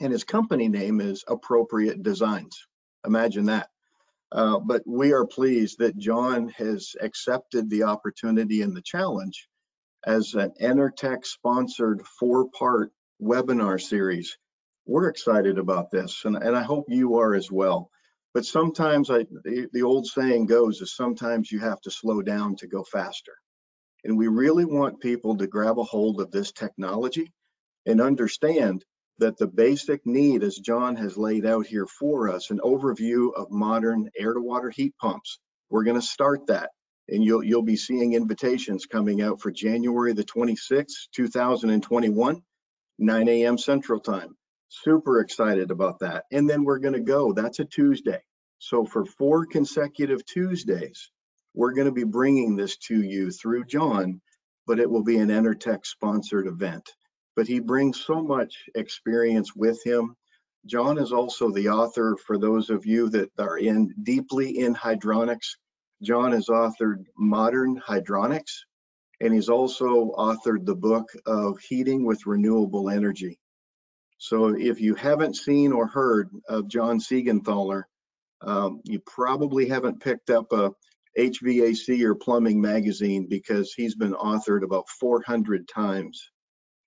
And his company name is Appropriate Designs. Imagine that. Uh, but we are pleased that John has accepted the opportunity and the challenge as an Enertech sponsored four part webinar series. We're excited about this and, and I hope you are as well. But sometimes I, the, the old saying goes is sometimes you have to slow down to go faster. And we really want people to grab a hold of this technology and understand that the basic need, as John has laid out here for us, an overview of modern air to water heat pumps. We're going to start that and you'll, you'll be seeing invitations coming out for January the 26th, 2021, 9 a.m. Central Time. Super excited about that. And then we're going to go, that's a Tuesday. So for four consecutive Tuesdays, we're going to be bringing this to you through John, but it will be an Enertech sponsored event but he brings so much experience with him. John is also the author for those of you that are in deeply in hydronics. John has authored Modern Hydronics, and he's also authored the book of Heating with Renewable Energy. So if you haven't seen or heard of John Siegenthaler, um, you probably haven't picked up a HVAC or plumbing magazine because he's been authored about 400 times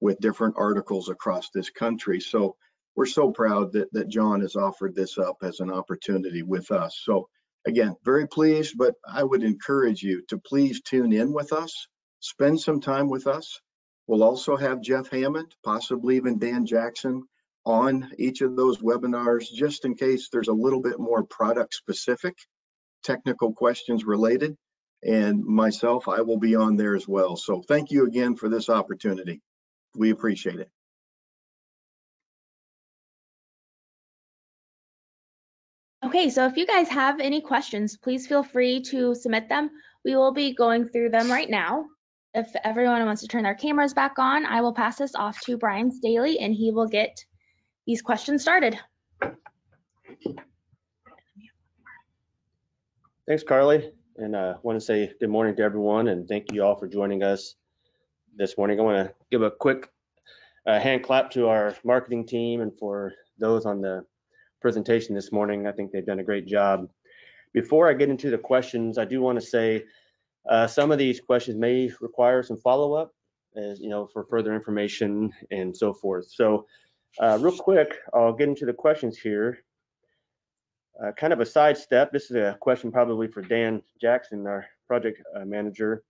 with different articles across this country. So we're so proud that, that John has offered this up as an opportunity with us. So again, very pleased, but I would encourage you to please tune in with us, spend some time with us. We'll also have Jeff Hammond, possibly even Dan Jackson on each of those webinars, just in case there's a little bit more product specific, technical questions related. And myself, I will be on there as well. So thank you again for this opportunity. We appreciate it. Okay, so if you guys have any questions, please feel free to submit them. We will be going through them right now. If everyone wants to turn their cameras back on, I will pass this off to Brian Staley and he will get these questions started. Thanks, Carly. And uh, I want to say good morning to everyone and thank you all for joining us this morning. I want to give a quick uh, hand clap to our marketing team and for those on the presentation this morning. I think they've done a great job. Before I get into the questions, I do want to say uh, some of these questions may require some follow-up as you know for further information and so forth. So uh, real quick, I'll get into the questions here. Uh, kind of a sidestep. This is a question probably for Dan Jackson, our project uh, manager,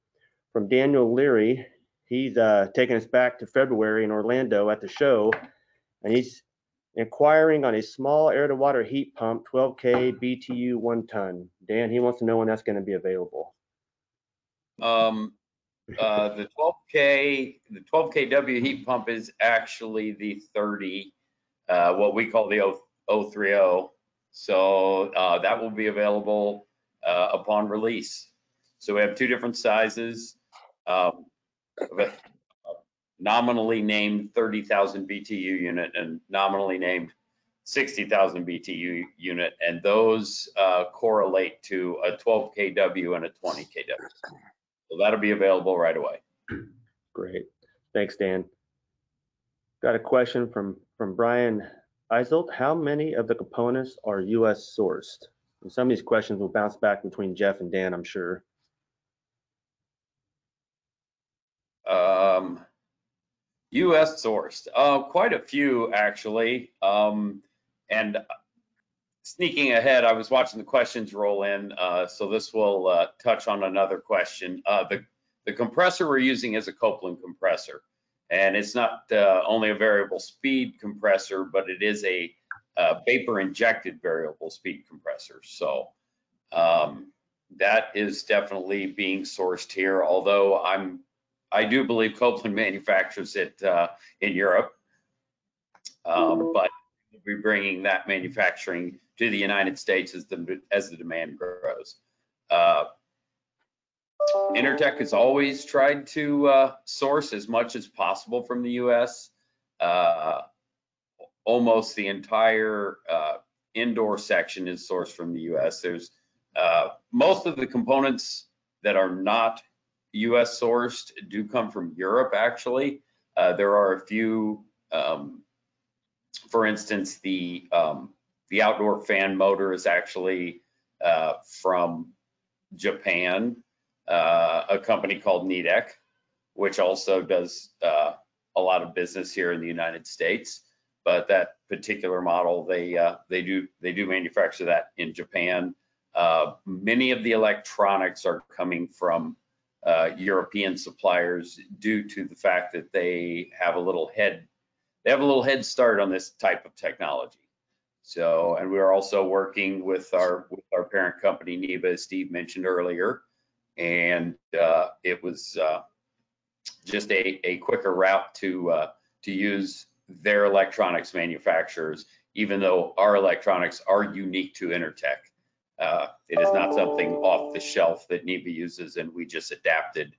from Daniel Leary. He's uh, taking us back to February in Orlando at the show, and he's inquiring on a small air to water heat pump, 12K BTU one ton. Dan, he wants to know when that's going to be available. Um, uh, the 12K, the 12 kW heat pump is actually the 30, uh, what we call the 0- 030. So, uh, that will be available, uh, upon release. So we have two different sizes. Um, of a nominally named 30,000 BTU unit and nominally named 60,000 BTU unit, and those uh, correlate to a 12 kW and a 20 kW. So that'll be available right away. Great. Thanks, Dan. Got a question from, from Brian Iselt. How many of the components are US sourced? And some of these questions will bounce back between Jeff and Dan, I'm sure. Um, US sourced, uh, quite a few actually. Um, and sneaking ahead, I was watching the questions roll in, uh, so this will, uh, touch on another question. Uh, the, the compressor we're using is a Copeland compressor. And it's not, uh, only a variable speed compressor, but it is a, uh, vapor injected variable speed compressor. So, um, that is definitely being sourced here, although I'm I do believe Copeland manufactures it uh, in Europe, um, but we'll be bringing that manufacturing to the United States as the as the demand grows. Uh, Enertech has always tried to uh, source as much as possible from the U.S. Uh, almost the entire uh, indoor section is sourced from the U.S. There's uh, most of the components that are not US sourced do come from Europe, actually. Uh, there are a few, um, for instance, the, um, the outdoor fan motor is actually uh, from Japan, uh, a company called Nidec, which also does uh, a lot of business here in the United States. But that particular model, they uh, they do they do manufacture that in Japan. Many of the electronics are coming from uh, European suppliers due to the fact that they have a little head, they have a little head start on this type of technology. So, and we're also working with our with our parent company NIBE, as Steve mentioned earlier, and uh, it was uh, just a, a quicker route to uh, to use their electronics manufacturers, even though our electronics are unique to Enertech. Uh, it is not something off the shelf that NIBE uses and we just adapted.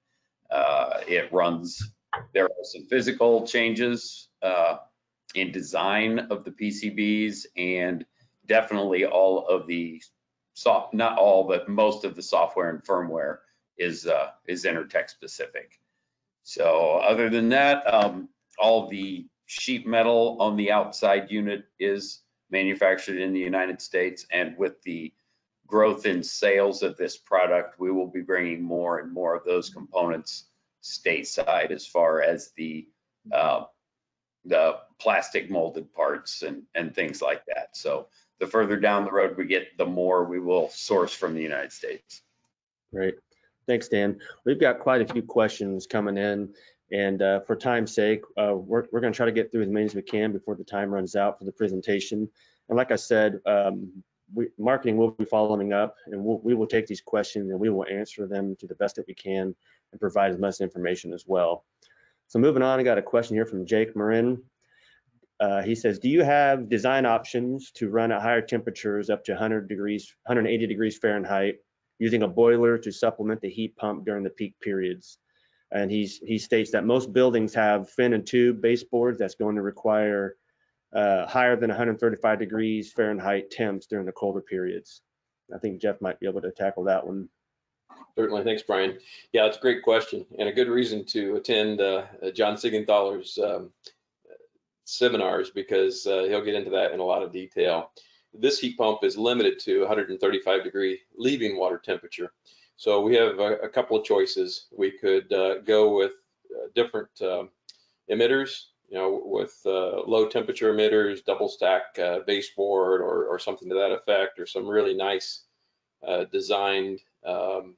Uh, it runs, there are some physical changes uh, in design of the PCBs and definitely all of the soft, not all, but most of the software and firmware is, uh, is Enertech specific. So other than that, um, all the sheet metal on the outside unit is manufactured in the United States and with the growth in sales of this product, we will be bringing more and more of those components stateside as far as the uh, the plastic molded parts and, and things like that. So the further down the road we get, the more we will source from the United States. Great. Thanks, Dan. We've got quite a few questions coming in. And uh, for time's sake, uh, we're, we're going to try to get through as many as we can before the time runs out for the presentation. And like I said, um, we, marketing will be following up and we'll, we will take these questions and we will answer them to the best that we can and provide as much information as well. So moving on, I got a question here from Jake Marin. Uh, he says, do you have design options to run at higher temperatures up to 100 degrees, 180 degrees Fahrenheit using a boiler to supplement the heat pump during the peak periods? And he's, he states that most buildings have fin and tube baseboards that's going to require uh, higher than 135 degrees Fahrenheit temps during the colder periods. I think Jeff might be able to tackle that one. Certainly, thanks, Brian. Yeah, it's a great question and a good reason to attend uh, John Siegenthaler's um, seminars because uh, he'll get into that in a lot of detail. This heat pump is limited to 135 degree leaving water temperature. So we have a, a couple of choices. We could uh, go with uh, different um, emitters you know, with uh, low temperature emitters, double stack uh, baseboard or, or something to that effect, or some really nice uh, designed um,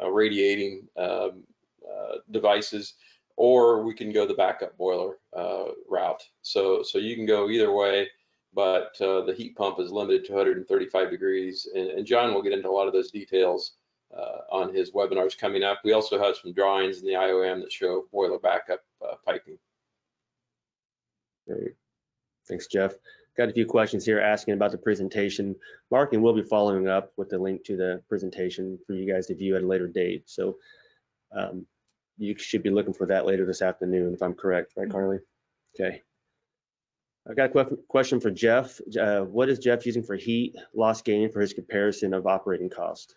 uh, radiating um, uh, devices, or we can go the backup boiler uh, route. So, so you can go either way, but the heat pump is limited to 135 degrees, and, and John will get into a lot of those details on his webinars coming up. We also have some drawings in the IOM that show boiler backup piping. Great. Thanks, Jeff. Got a few questions here asking about the presentation. Mark and we'll be following up with the link to the presentation for you guys to view at a later date. So um, you should be looking for that later this afternoon, if I'm correct, right, Carly? Okay. I got a question for Jeff. Uh, what is Jeff using for heat loss gain for his comparison of operating cost?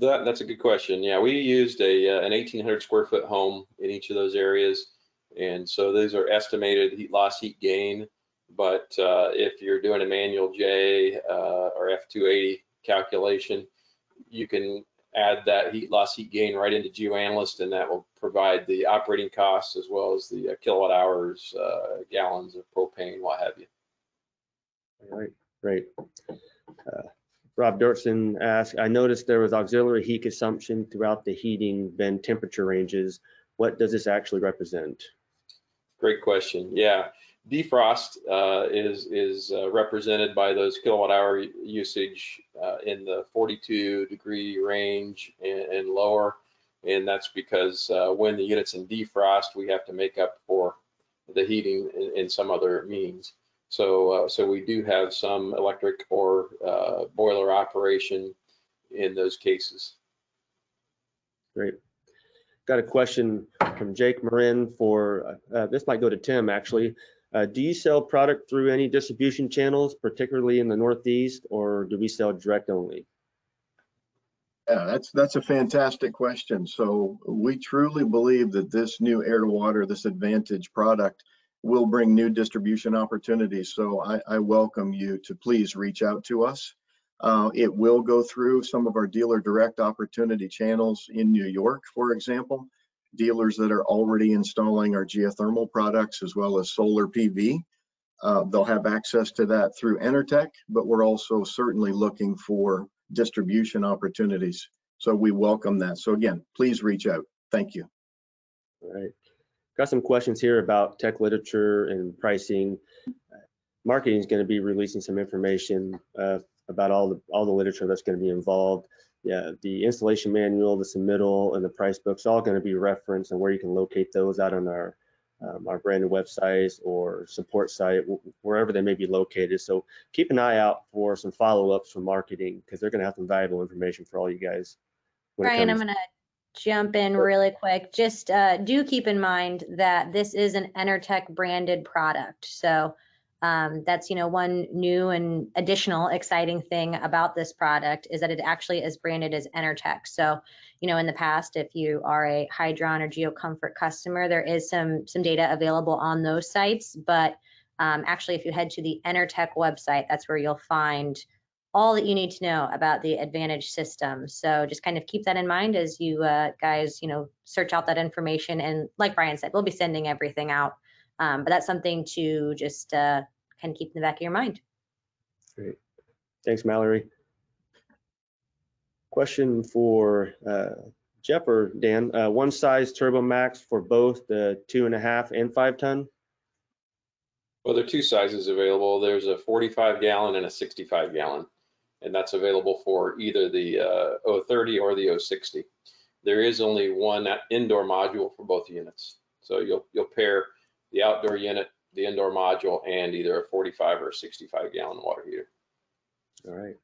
That, that's a good question. Yeah, we used a uh, an 1,800 square foot home in each of those areas And so these are estimated heat loss, heat gain. But uh, if you're doing a manual J uh, or F280 calculation, you can add that heat loss, heat gain right into GeoAnalyst, and that will provide the operating costs as well as the uh, kilowatt hours, uh, gallons of propane, what have you. All right, great. Uh, Rob Dirksen asked, I noticed there was auxiliary heat consumption throughout the heating bin temperature ranges. What does this actually represent? Great question. Yeah, defrost uh, is is uh, represented by those kilowatt hour usage uh, in the 42 degree range and, and lower, and that's because uh, when the unit's in defrost, we have to make up for the heating in, in some other means. So uh, so we do have some electric or uh, boiler operation in those cases. Great. Got a question from Jake Marin for, uh, this might go to Tim actually. Uh, do you sell product through any distribution channels, particularly in the Northeast, or do we sell direct only? Yeah, that's, that's a fantastic question. So we truly believe that this new air to water, this Advantage product will bring new distribution opportunities. So I, I welcome you to please reach out to us. Uh, it will go through some of our dealer direct opportunity channels in New York, for example, dealers that are already installing our geothermal products as well as solar PV. Uh, they'll have access to that through Enertech, but we're also certainly looking for distribution opportunities. So we welcome that. So again, please reach out. Thank you. All right. Got some questions here about tech literature and pricing. Marketing is going to be releasing some information uh, about all the all the literature that's going to be involved. Yeah, the installation manual, the submittal, and the price books all going to be referenced and where you can locate those out on our um, our branded websites or support site, wherever they may be located. So keep an eye out for some follow-ups from marketing because they're going to have some valuable information for all you guys. Brian, I'm going to jump in really quick. Just uh, do keep in mind that this is an Enertech branded product. So um, that's you know one new and additional exciting thing about this product is that it actually is branded as Enertech. So you know in the past, if you are a Hydron or GeoComfort customer, there is some some data available on those sites. But um, actually, if you head to the Enertech website, that's where you'll find all that you need to know about the Advantage system. So just kind of keep that in mind as you uh, guys, you know, search out that information. And like Brian said, we'll be sending everything out um, but that's something to just uh, kind of keep in the back of your mind. Great. Thanks, Mallory. Question for uh, Jeff or Dan. Uh, one size Turbo Max for both the two and a half and five ton? Well, there are two sizes available. There's a 45 gallon and a 65 gallon, and that's available for either the uh, 030 or the 060. There is only one indoor module for both units. So you'll you'll pair the outdoor unit, the indoor module, and either a 45 or 65 gallon water heater. All right.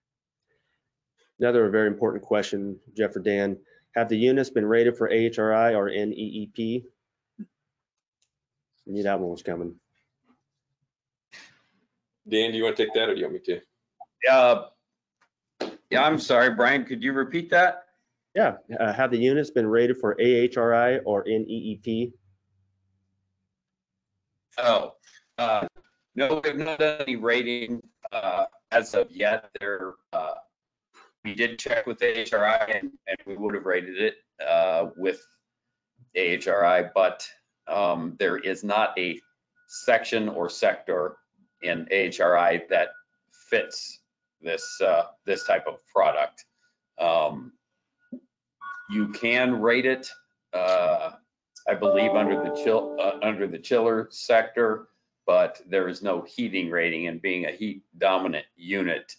Another very important question, Jeff or Dan. Have the units been rated for AHRI or NEEP? I knew that one was coming. Dan, do you want to take that or do you want me to? Uh, yeah, I'm sorry, Brian, could you repeat that? Yeah, uh, have the units been rated for AHRI or NEEP? Oh, uh, no, we have not done any rating uh, as of yet. There, uh, we did check with AHRI and, and we would have rated it uh, with AHRI, but um, there is not a section or sector in AHRI that fits this uh, this type of product. Um, you can rate it. I believe, under the chill, uh, under the chiller sector, but there is no heating rating and being a heat dominant unit,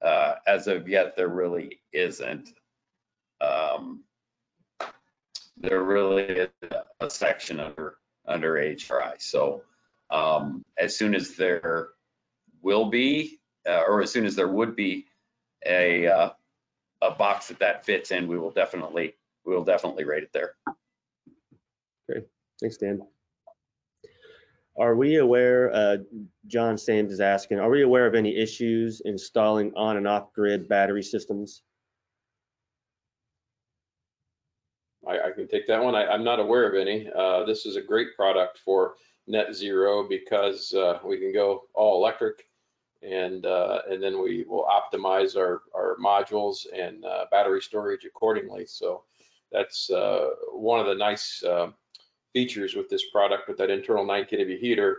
uh, as of yet, there really isn't. Um, there really is a section under, under HRI. So, um, as soon as there will be, uh, or as soon as there would be a, uh, a box that that fits in, we will definitely, we will definitely rate it there. Thanks, Dan. Are we aware, uh, John Sams is asking, are we aware of any issues installing on and off grid battery systems? I, I can take that one. I, I'm not aware of any. Uh, this is a great product for net zero because uh, we can go all electric and uh, and then we will optimize our, our modules and uh, battery storage accordingly. So that's uh, one of the nice uh, features with this product with that internal 9 kW heater.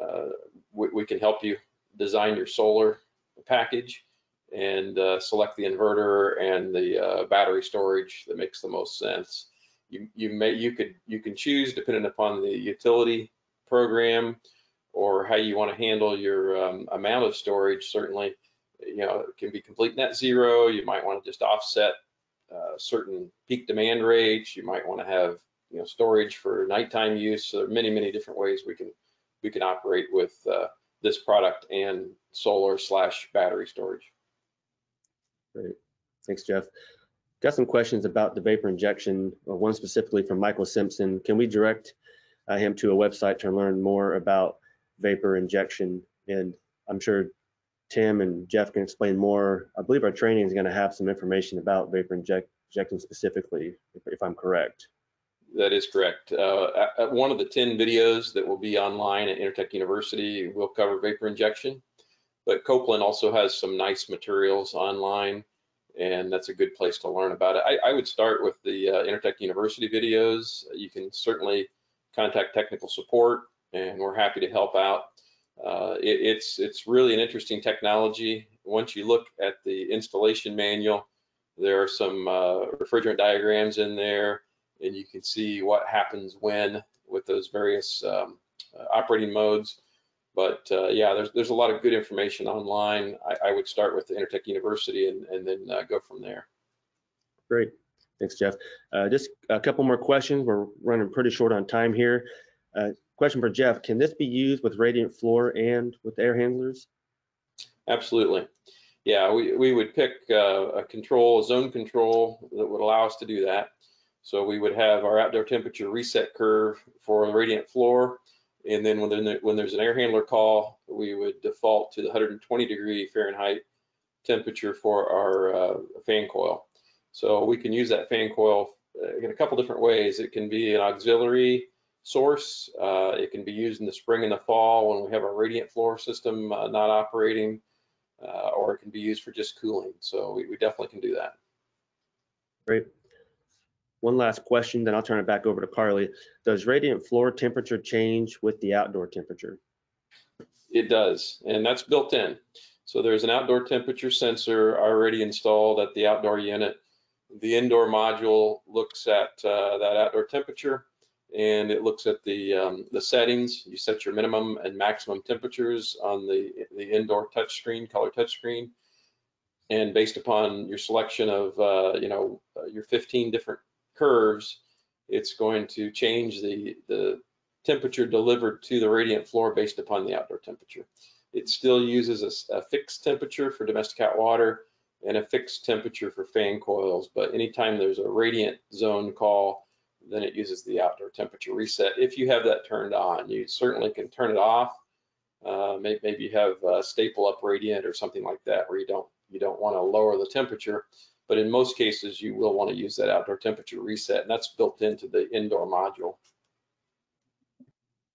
Uh, we, we can help you design your solar package and uh, select the inverter and the uh, battery storage that makes the most sense. You, you may you could you can choose depending upon the utility program or how you want to handle your um, amount of storage. Certainly, you know, it can be complete net zero. You might want to just offset uh, certain peak demand rates. You might want to have you know storage for nighttime use. So there are many many different ways we can we can operate with uh, this product and solar slash battery storage. Great. Thanks, Jeff. Got some questions about the vapor injection, uh, one specifically from Michael Simpson. Can we direct uh, him to a website to learn more about vapor injection? And I'm sure Tim and Jeff can explain more. I believe our training is going to have some information about vapor inject, specifically, if, if I'm correct. That is correct. Uh, one of the 10 videos that will be online at Enertech University will cover vapor injection. But Copeland also has some nice materials online, and that's a good place to learn about it. I, I would start with the uh, Enertech University videos. You can certainly contact technical support, and we're happy to help out. Uh, it- it's it's really an interesting technology. Once you look at the installation manual, there are some uh, refrigerant diagrams in there, and you can see what happens when with those various um, uh, operating modes. But uh, yeah, there's there's a lot of good information online. I, I would start with the Enertech University and, and then uh, go from there. Great. Thanks, Jeff. Uh, just a couple more questions. We're running pretty short on time here. Uh, question for Jeff. Can this be used with radiant floor and with air handlers? Absolutely. Yeah, we, we would pick uh, a control, a zone control that would allow us to do that. So we would have our outdoor temperature reset curve for the radiant floor. And then when, there, when there's an air handler call, we would default to the 120 degree Fahrenheit temperature for our uh, fan coil. So we can use that fan coil uh, in a couple different ways. It can be an auxiliary source. Uh, it can be used in the spring and the fall when we have our radiant floor system uh, not operating, uh, or it can be used for just cooling. So we, we definitely can do that. Great. One last question, then I'll turn it back over to Carly. Does radiant floor temperature change with the outdoor temperature? It does, and that's built in. So there's an outdoor temperature sensor already installed at the outdoor unit. The indoor module looks at uh, that outdoor temperature and it looks at the um, the settings. You set your minimum and maximum temperatures on the the indoor touchscreen, color touchscreen, and based upon your selection of uh, you know uh, your 15 different curves, it's going to change the the temperature delivered to the radiant floor based upon the outdoor temperature. It still uses a, a fixed temperature for domestic hot water and a fixed temperature for fan coils, but anytime there's a radiant zone call, then it uses the outdoor temperature reset. If you have that turned on, you certainly can turn it off. Uh, maybe, maybe you have a staple up radiant or something like that where you don't you don't want to lower the temperature. But in most cases, you will want to use that outdoor temperature reset, and that's built into the indoor module.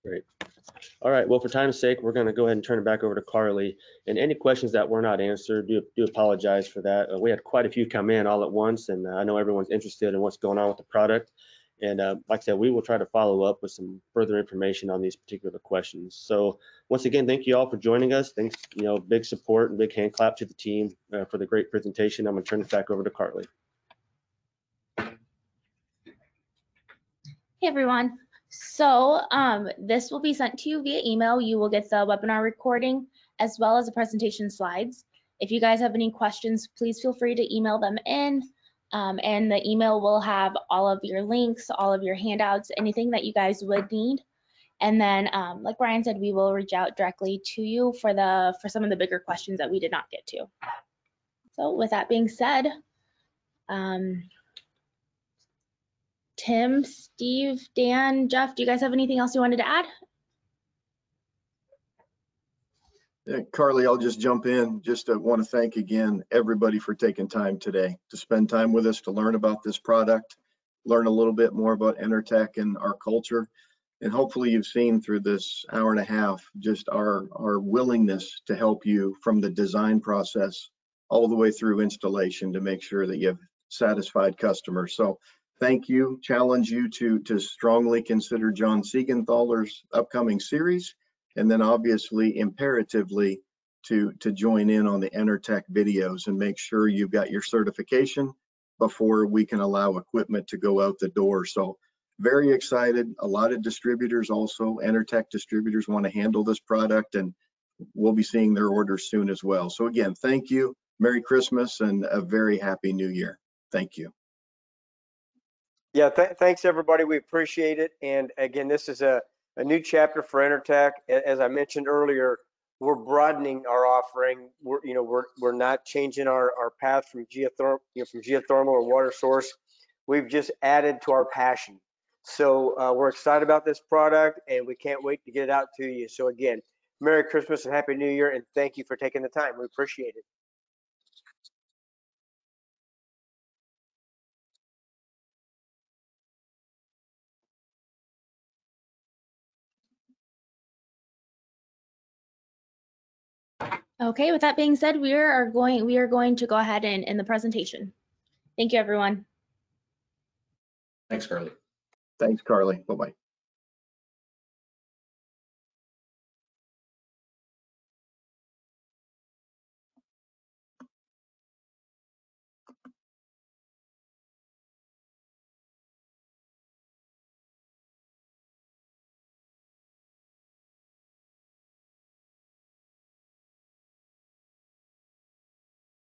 Great. All right, well, for time's sake, we're going to go ahead and turn it back over to Carly. And any questions that were not answered, do, do apologize for that. Uh, we had quite a few come in all at once, and uh, I know everyone's interested in what's going on with the product. And uh, like I said, we will try to follow up with some further information on these particular questions. So once again, thank you all for joining us. Thanks, you know, big support and big hand clap to the team uh, for the great presentation. I'm to turn it back over to Carly. Hey everyone. So um, this will be sent to you via email. You will get the webinar recording as well as the presentation slides. If you guys have any questions, please feel free to email them in. Um, and the email will have all of your links, all of your handouts, anything that you guys would need. And then, um, like Brian said, we will reach out directly to you for the for some of the bigger questions that we did not get to. So with that being said, um, Tim, Steve, Dan, Jeff, do you guys have anything else you wanted to add? Carly, I'll just jump in. Just uh, want to thank again everybody for taking time today to spend time with us to learn about this product learn a little bit more about Enertech and our culture. And hopefully you've seen through this hour and a half, just our, our willingness to help you from the design process all the way through installation to make sure that you have satisfied customers. So thank you, challenge you to, to strongly consider John Siegenthaler's upcoming series. And then obviously imperatively to, to join in on the Enertech videos and make sure you've got your certification before we can allow equipment to go out the door. So very excited. A lot of distributors also, Enertech distributors want to handle this product and we'll be seeing their orders soon as well. So again, thank you. Merry Christmas and a very happy new year. Thank you. Yeah, th- thanks, everybody. We appreciate it. And again, this is a, a new chapter for Enertech. A- As I mentioned earlier, we're broadening our offering. We're, you know, we're, we're not changing our, our path from geothermal, you know, from geothermal or water source. We've just added to our passion. So uh, we're excited about this product and we can't wait to get it out to you. So again, Merry Christmas and Happy New Year. And thank you for taking the time. We appreciate it. Okay, with that being said, we are going, we are going to go ahead and end the presentation. Thank you, everyone. Thanks, Carly. Thanks, Carly. Bye-bye.